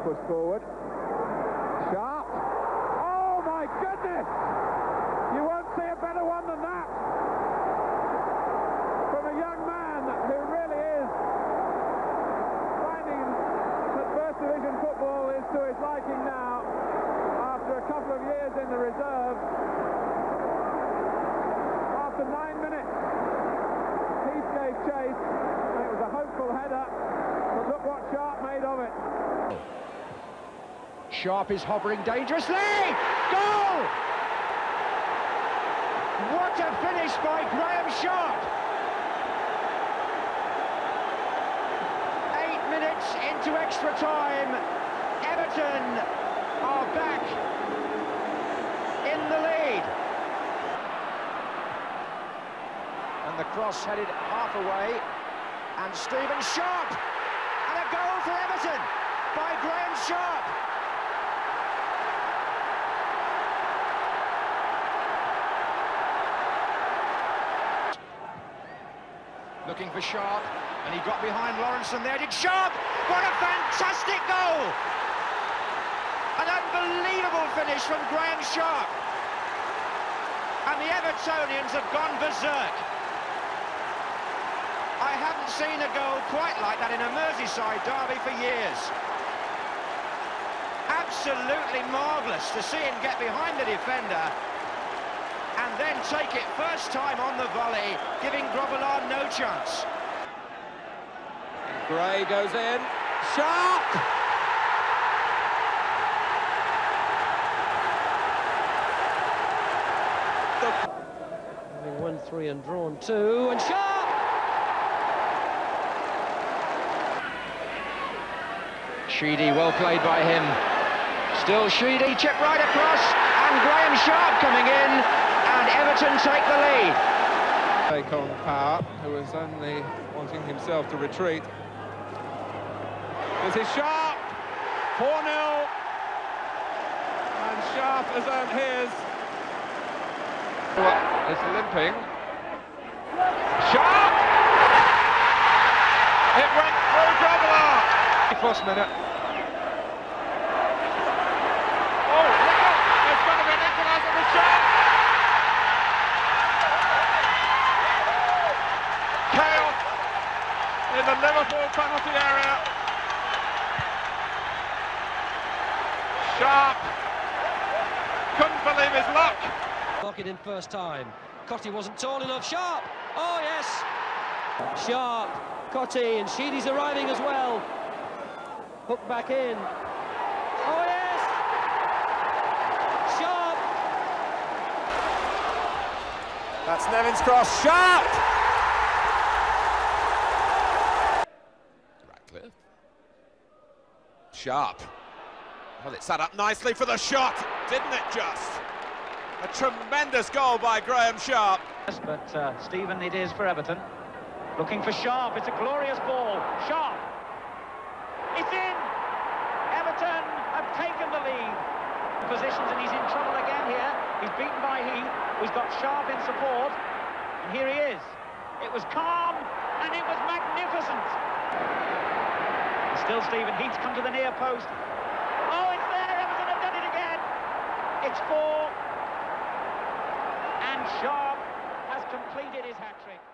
push forward. Sharp. Oh my goodness! You won't see a better one than that from a young man who really is finding that First Division football is to his liking now after a couple of years in the reserve. After nine minutes, Heath gave chase, and it was a hopeful header, but look what Sharp made of it. Sharp is hovering dangerously. Goal! What a finish by Graeme Sharp. Eight minutes into extra time. Everton are back in the lead. And the cross headed half away. And Stephen Sharp. And a goal for Everton by Graeme Sharp. Looking for Sharp, and he got behind Lawrence, and there did Sharp! What a fantastic goal! An unbelievable finish from Graeme Sharp. And the Evertonians have gone berserk. I haven't seen a goal quite like that in a Merseyside derby for years. Absolutely marvellous to see him get behind the defender and then take it first time on the volley, giving Grobbelaar no chance. Gray goes in. Sharp! Having won three and drawn two, and Sharp! Sheedy, well played by him. Still Sheedy, chip right across, and Graeme Sharp coming in, and Everton take the lead. Take on Power, who is only wanting himself to retreat. This is Sharp, 4-0, and Sharp has earned his. It's limping. Sharp! It went through Grobbelaar. First minute. In the Liverpool penalty area. Sharp couldn't believe his luck. Lock it in first time. Cottee wasn't tall enough. Sharp! Oh, yes! Sharp, Cottee, and Sheedy's arriving as well. Hook back in. Oh, yes! Sharp! That's Nevin's cross. Sharp! Sharp. Well, it sat up nicely for the shot, didn't it just? A tremendous goal by Graeme Sharp. Yes, but uh, Stephen, it is for Everton. Looking for Sharp. It's a glorious ball. Sharp. It's in. Everton have taken the lead. Positions and he's in trouble again here. He's beaten by Heath, who's got Sharp in support. And here he is. It was calm and it was magnificent. Still Steven Heath's come to the near post. Oh, it's there. Everton have done it again. It's four. And Sharp has completed his hat-trick.